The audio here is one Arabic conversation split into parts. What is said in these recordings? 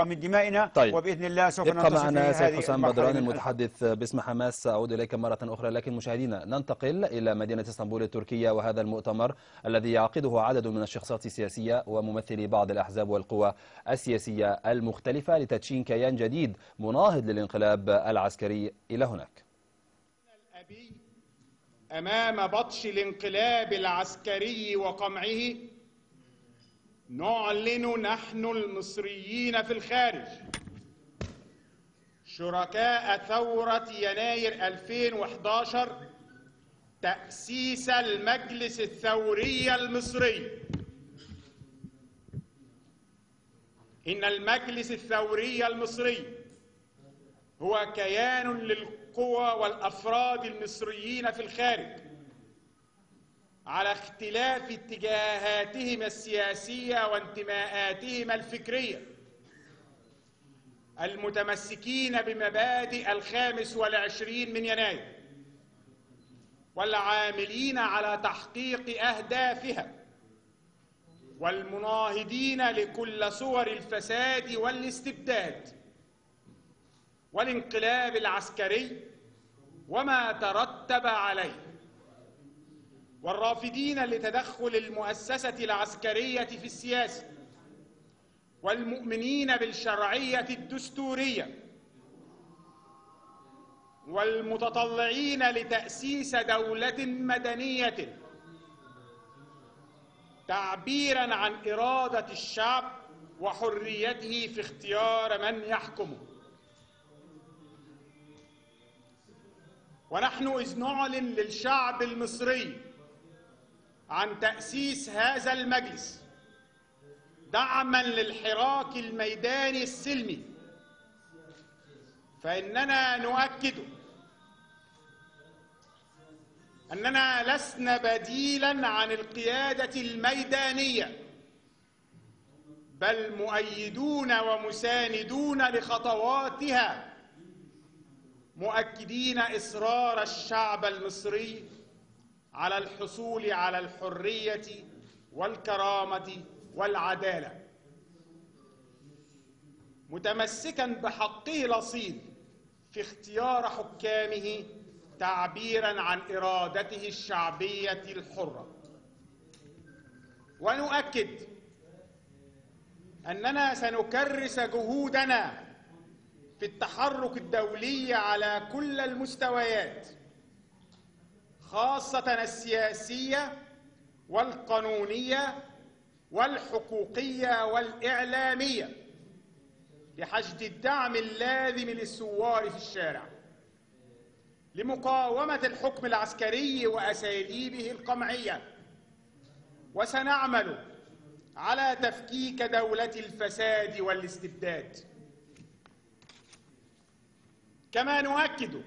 كثيرة من دمائنا طيب. وبإذن الله سوف ابقى ننتصر معنا سيد حسام بدران المتحدث باسم حماس. سأعود إليك مرة أخرى لكن مشاهدينا ننتقل إلى مدينة إسطنبول التركية وهذا المؤتمر الذي يعقده عدد من الشخصيات السياسية وممثلي بعض الأحزاب والقوى السياسية المختلفة لتدشين كيان جديد مناهض للانقلاب العسكري إلى هناك. أمام بطش الانقلاب العسكري وقمعه نعلن نحن المصريين في الخارج. شركاء ثورة يناير 2011 تأسيس المجلس الثوري المصري. إن المجلس الثوري المصري هو كيان للقوى والأفراد المصريين في الخارج. على اختلاف اتجاهاتهم السياسية وانتماءاتهم الفكرية. المتمسكين بمبادئ الخامس والعشرين من يناير والعاملين على تحقيق أهدافها والمناهضين لكل صور الفساد والاستبداد والانقلاب العسكري وما ترتب عليه. والرافضين لتدخل المؤسسة العسكرية في السياسة والمؤمنين بالشرعية الدستورية والمتطلعين لتأسيس دولة مدنية تعبيرا عن إرادة الشعب وحريته في اختيار من يحكمه. ونحن إذ نعلن للشعب المصري عن تأسيس هذا المجلس دعما للحراك الميداني السلمي. فإننا نؤكد أننا لسنا بديلا عن القيادة الميدانية بل مؤيدون ومساندون لخطواتها مؤكدين إصرار الشعب المصري على الحصول على الحرية والكرامة والعدالة. متمسكا بحقه الأصيل في اختيار حكامه تعبيرا عن إرادته الشعبية الحرة. ونؤكد أننا سنكرس جهودنا في التحرك الدولي على كل المستويات. خاصة السياسية والقانونية والحقوقية والإعلامية لحشد الدعم اللازم للثوار في الشارع لمقاومة الحكم العسكري وأساليبه القمعية. وسنعمل على تفكيك دولة الفساد والاستبداد. كما نؤكد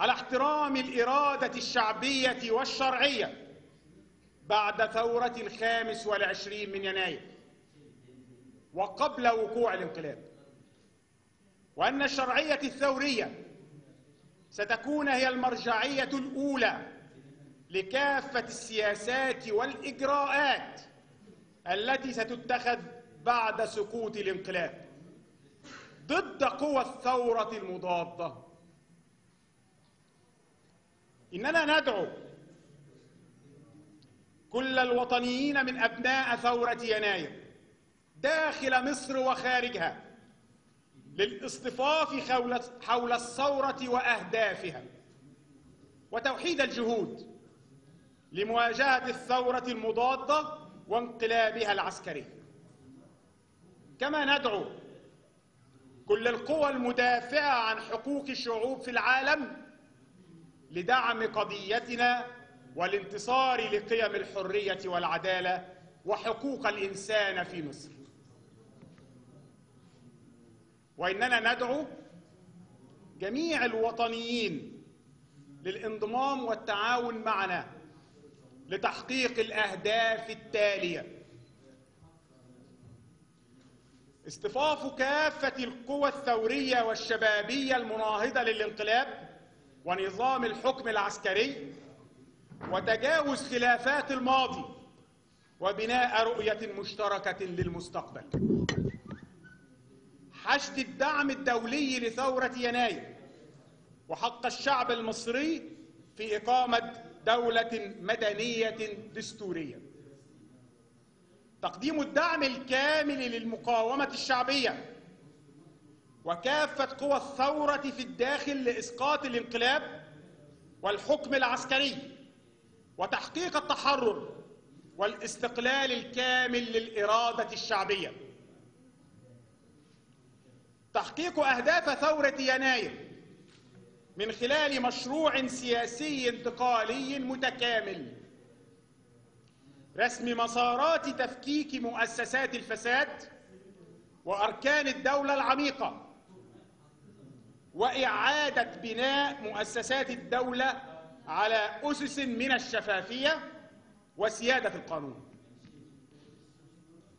على احترام الإرادة الشعبية والشرعية بعد ثورة الخامس والعشرين من يناير وقبل وقوع الانقلاب وأن الشرعية الثورية ستكون هي المرجعية الأولى لكافة السياسات والإجراءات التي ستتخذ بعد سقوط الانقلاب ضد قوى الثورة المضادة. إننا ندعو كل الوطنيين من أبناء ثورة يناير داخل مصر وخارجها للاصطفاف حول الثورة وأهدافها وتوحيد الجهود لمواجهة الثورة المضادة وانقلابها العسكري. كما ندعو كل القوى المدافعة عن حقوق الشعوب في العالم لدعم قضيتنا والانتصار لقيم الحرية والعدالة وحقوق الإنسان في مصر. وإننا ندعو جميع الوطنيين للانضمام والتعاون معنا لتحقيق الأهداف التالية. اصطفاف كافة القوى الثورية والشبابية المناهضة للانقلاب ونظام الحكم العسكري وتجاوز خلافات الماضي وبناء رؤية مشتركة للمستقبل. حشد الدعم الدولي لثورة يناير وحق الشعب المصري في إقامة دولة مدنية دستورية. تقديم الدعم الكامل للمقاومة الشعبية وكافة قوى الثورة في الداخل لإسقاط الانقلاب والحكم العسكري وتحقيق التحرر والاستقلال الكامل للإرادة الشعبية. تحقيق أهداف ثورة يناير من خلال مشروع سياسي انتقالي متكامل. رسم مسارات تفكيك مؤسسات الفساد وأركان الدولة العميقة. وإعادة بناء مؤسسات الدولة على أسس من الشفافية وسيادة القانون.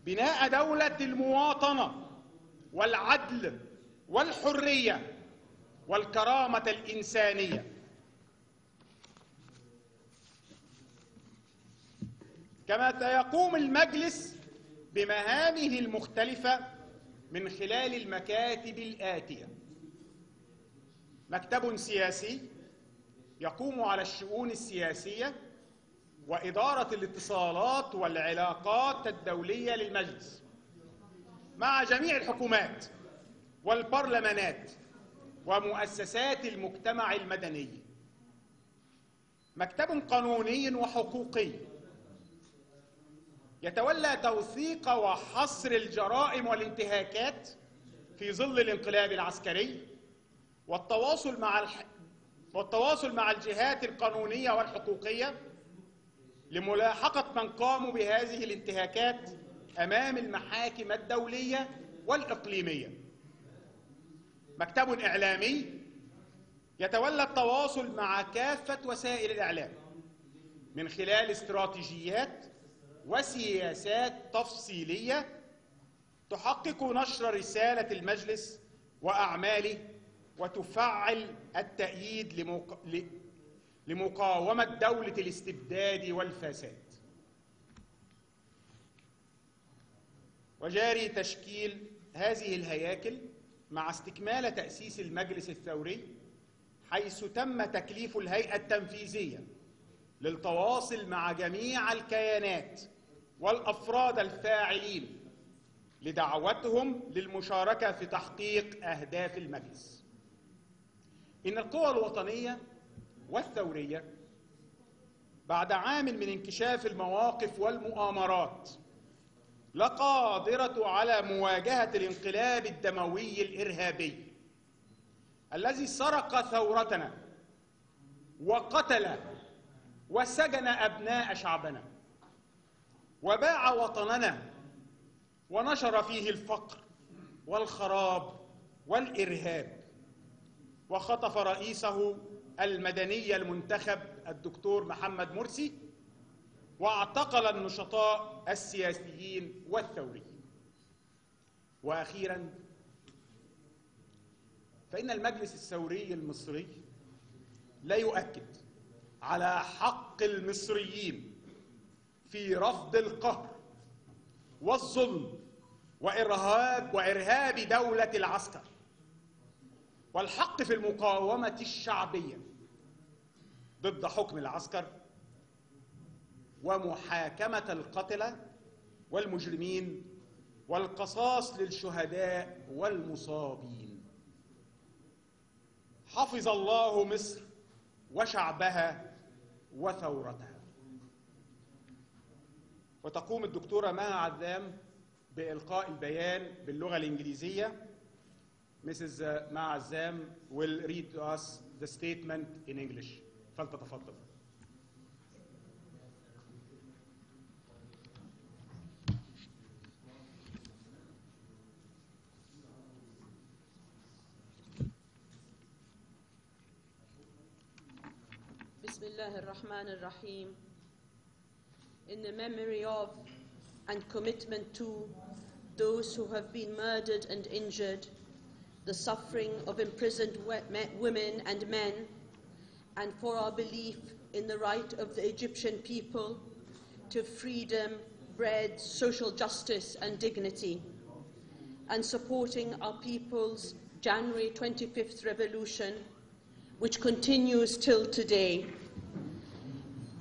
بناء دولة المواطنة والعدل والحرية والكرامة الإنسانية. كما يقوم المجلس بمهامه المختلفة من خلال المكاتب الآتية. مكتب سياسي يقوم على الشؤون السياسية وإدارة الاتصالات والعلاقات الدولية للمجلس مع جميع الحكومات والبرلمانات ومؤسسات المجتمع المدني. مكتب قانوني وحقوقي يتولى توثيق وحصر الجرائم والانتهاكات في ظل الانقلاب العسكري والتواصل مع الح... والتواصل مع الجهات القانونية والحقوقية لملاحقة من قاموا بهذه الانتهاكات أمام المحاكم الدولية والإقليمية. مكتب إعلامي يتولى التواصل مع كافة وسائل الإعلام من خلال استراتيجيات وسياسات تفصيلية تحقق نشر رسالة المجلس وأعماله وتفعل التأييد. لمقاومة دولة الاستبداد والفساد وجاري تشكيل هذه الهياكل مع استكمال تأسيس المجلس الثوري حيث تم تكليف الهيئة التنفيذية للتواصل مع جميع الكيانات والأفراد الفاعلين لدعوتهم للمشاركة في تحقيق أهداف المجلس إن القوى الوطنية والثورية بعد عام من انكشاف المواقف والمؤامرات لقادرة على مواجهة الانقلاب الدموي الإرهابي الذي سرق ثورتنا وقتل وسجن أبناء شعبنا وباع وطننا ونشر فيه الفقر والخراب والإرهاب. وخطف رئيسه المدني المنتخب الدكتور محمد مرسي واعتقل النشطاء السياسيين والثوريين. وأخيرا فإن المجلس الثوري المصري لا يؤكد على حق المصريين في رفض القهر والظلم وإرهاب وإرهاب دولة العسكر. والحق في المقاومة الشعبية ضد حكم العسكر ومحاكمة القتلة والمجرمين والقصاص للشهداء والمصابين. حفظ الله مصر وشعبها وثورتها. وتقوم الدكتورة مها عذام بإلقاء البيان باللغة الإنجليزية Mrs. مها عزام will read to us the statement in English فلتتفضل Bismillah ar-Rahman ar-Rahim. In the memory of and commitment to those who have been murdered and injured, the suffering of imprisoned women and men, and for our belief in the right of the Egyptian people to freedom, bread, social justice, and dignity. and supporting our people's January 25th revolution, which continues till today,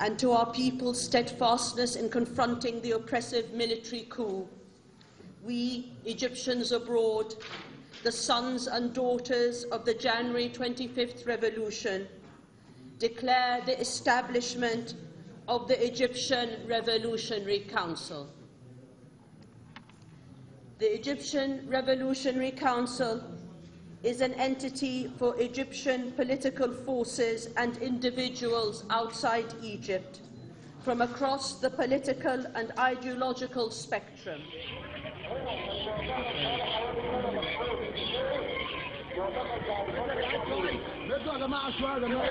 and to our people's steadfastness in confronting the oppressive military coup. We, Egyptians abroad, the sons and daughters of the January 25th revolution, declare the establishment of the Egyptian Revolutionary Council. The Egyptian Revolutionary Council is an entity for Egyptian political forces and individuals outside Egypt from across the political and ideological spectrum يا جماعه شويه يا جماعه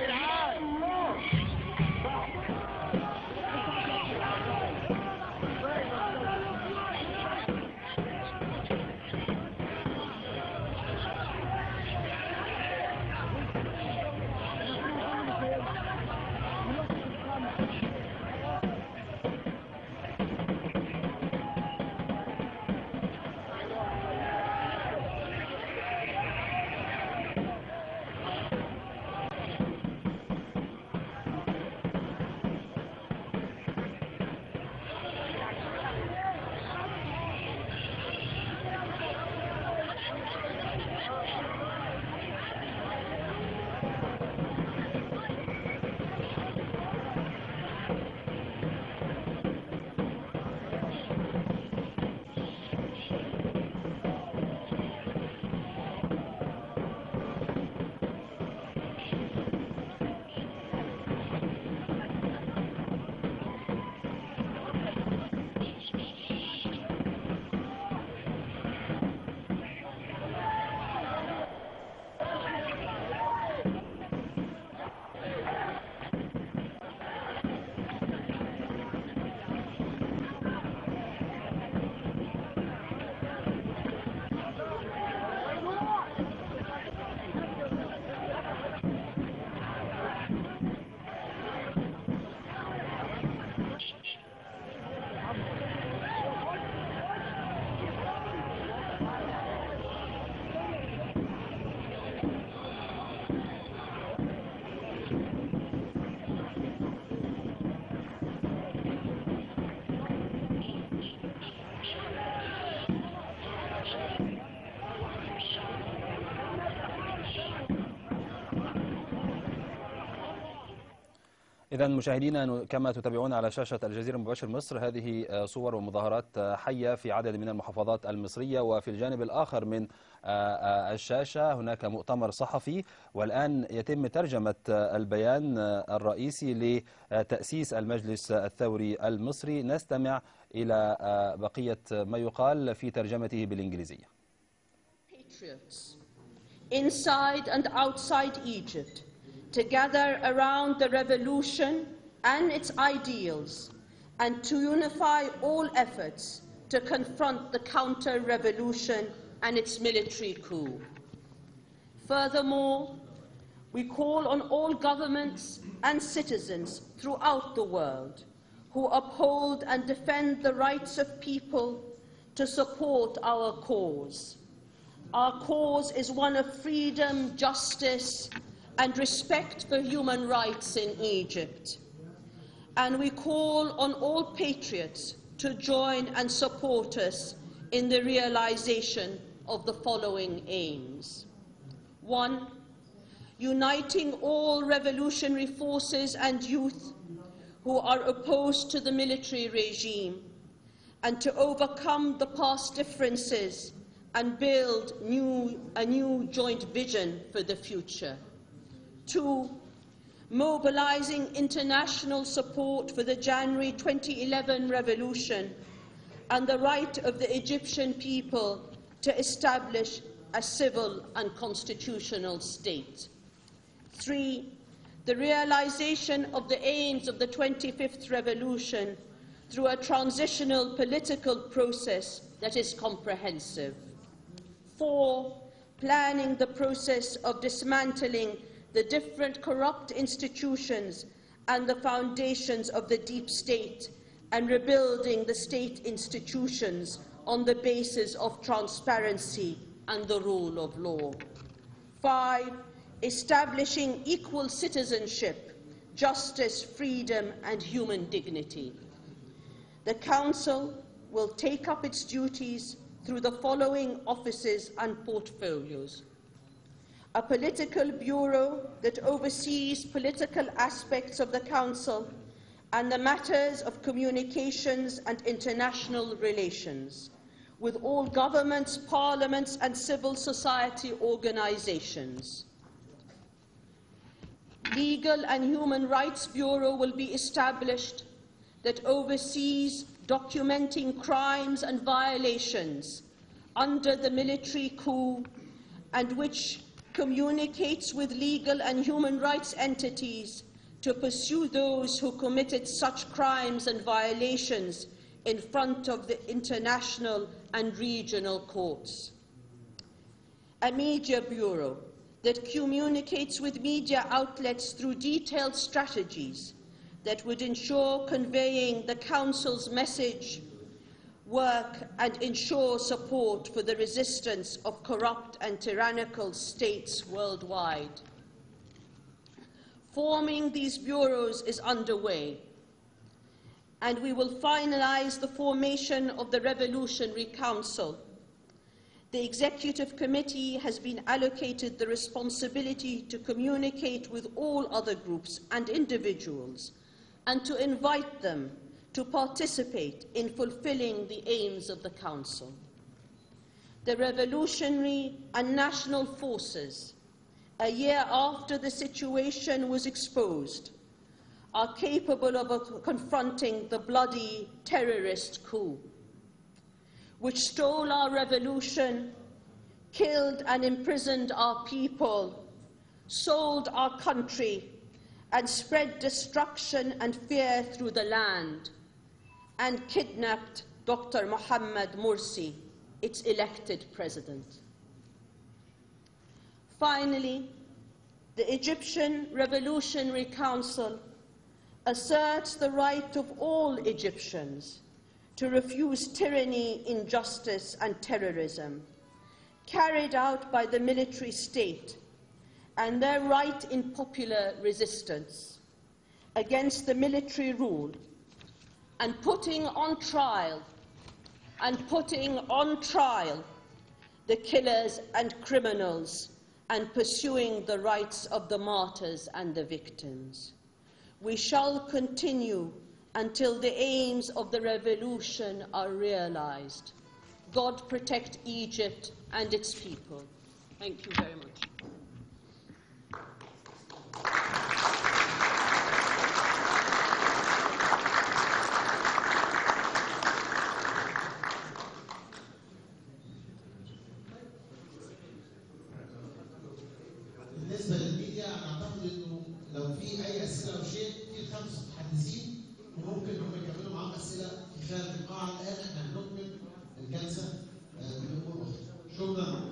إذا مشاهدينا كما تتابعون على شاشة الجزيرة مباشر مصر هذه آه، صور ومظاهرات آه، حية في عدد من المحافظات المصرية وفي الجانب الآخر من آه، الشاشة. هناك مؤتمر صحفي والآن يتم ترجمة البيان الرئيسي لتأسيس المجلس الثوري المصري. نستمع إلى بقية ما يقال في ترجمته بالإنجليزية. Inside and outside Egypt. To gather around the revolution and its ideals and to unify all efforts to confront the counter revolution and its military coup. Furthermore, we call on all governments and citizens throughout the world who uphold and defend the rights of people to support our cause. Our cause is one of freedom, justice, and respect for human rights in Egypt. And we call on all patriots to join and support us in the realization of the following aims. One, uniting all revolutionary forces and youth who are opposed to the military regime and to overcome the past differences and build new, a new joint vision for the future. Two, mobilizing international support for the January 2011 revolution and the right of the Egyptian people to establish a civil and constitutional state. Three, the realization of the aims of the 25th revolution through a transitional political process that is comprehensive. Four, planning the process of dismantling the different corrupt institutions and the foundations of the deep state and rebuilding the state institutions on the basis of transparency and the rule of law. Five, establishing equal citizenship, justice, freedom, and human dignity. The Council will take up its duties through the following offices and portfolios. A political bureau that oversees political aspects of the Council and the matters of communications and international relations with all governments, parliaments, and civil society organizations. Legal and Human Rights Bureau will be established that oversees documenting crimes and violations under the military coup and which communicates with legal and human rights entities to pursue those who committed such crimes and violations in front of the international and regional courts. A media bureau that communicates with media outlets through detailed strategies that would ensure conveying the Council's message, work and ensure support for the resistance of corrupt and tyrannical states worldwide. Forming these bureaus is underway, and we will finalise the formation of the Revolutionary Council. The Executive Committee has been allocated the responsibility to communicate with all other groups and individuals and to invite them to participate in fulfilling the aims of the Council. The revolutionary and national forces, a year after the situation was exposed, are capable of confronting the bloody terrorist coup, which stole our revolution, killed and imprisoned our people, sold our country, and spread destruction and fear through the land, and kidnapped Dr. Mohammed Morsi, its elected president. Finally, the Egyptian Revolutionary Council asserts the right of all Egyptians to refuse tyranny, injustice, and terrorism carried out by the military state and their right in popular resistance against the military rule and putting on trial and putting on trial the killers and criminals and pursuing the rights of the martyrs and the victims. We shall continue until the aims of the revolution are realized. God protect Egypt and its people. Thank you very much. بالنسبة للميديا أنا أعتقد إنه لو في أي أسئلة أو شيء في خمس متحدثين وممكن هم يكملوا معاهم أسئلة في خارج القاعه الآن. إحنا هنكمل الجلسة آه، بامور أخرى شكرا.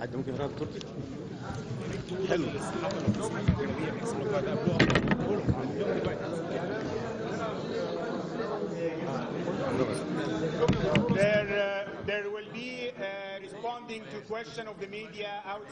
حد ممكن يقرأ بالتركي؟ There, question of the media out.